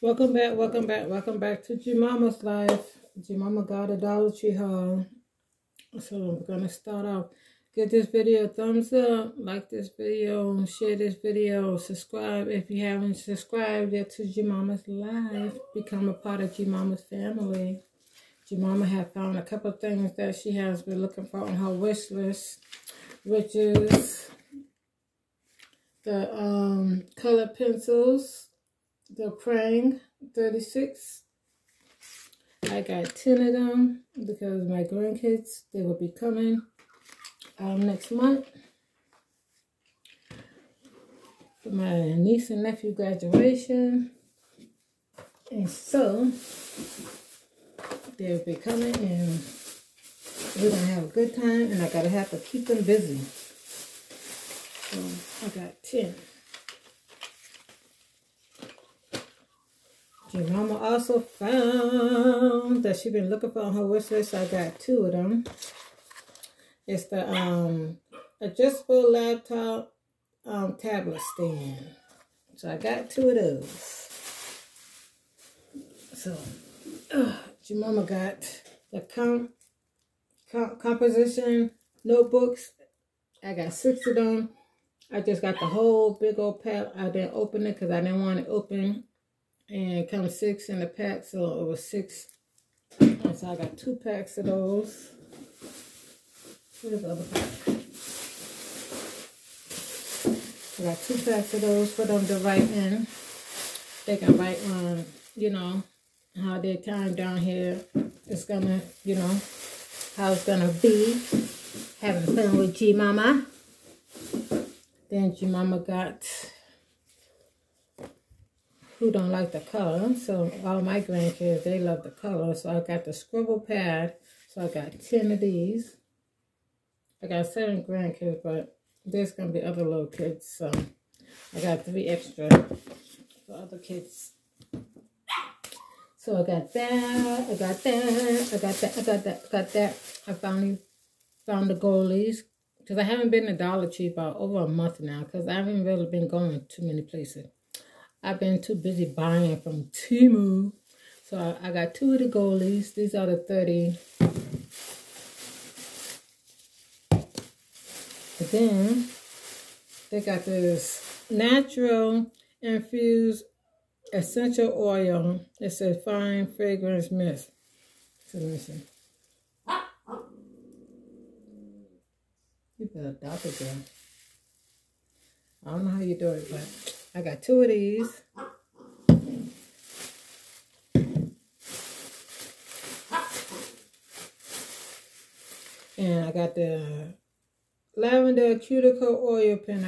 Welcome back, welcome back, welcome back to G Mama's Life. G Mama got a Dollar Tree haul. So I'm gonna start off. Give this video a thumbs up, like this video, share this video, subscribe if you haven't subscribed yet to G Mama's Life. Become a part of G Mama's family. G Mama have found a couple things that she has been looking for on her wish list, which is the um, color pencils the Prang 36. I got 10 of them because my grandkids, they will be coming um, next month for my niece and nephew graduation. And so, they'll be coming and we're to have a good time and I got to have to keep them busy. So, I got 10. Your mama also found that she been looking for on her wish list. I got two of them. It's the um adjustable laptop um tablet stand. So I got two of those. So uh, your mama got the comp, comp composition notebooks. I got six of them. I just got the whole big old pack. I didn't open it because I didn't want it open and it comes six in a pack, so it was six. And so I got two packs of those. Where's the other pack? I got two packs of those for them to write in. They can write on, you know, how their time down here is gonna, you know, how it's gonna be. Having fun with G Mama. Then G Mama got who don't like the color. So all my grandkids, they love the color. So I got the scribble pad. So I got 10 of these. I got seven grandkids, but there's going to be other little kids. So I got three extra for other kids. So I got that, I got that, I got that, I got that, I got that. I finally found the goalies. Because I haven't been to Dollar Tree about over a month now. Because I haven't really been going too many places. I've been too busy buying from Temu. So I, got two of the goalies. These are the 30. And then they got this natural infused essential oil. It says fine fragrance mist. So let me see. You better adopt it, girl. I don't know how you do it, but I got two of these. And I got the lavender cuticle oil pen.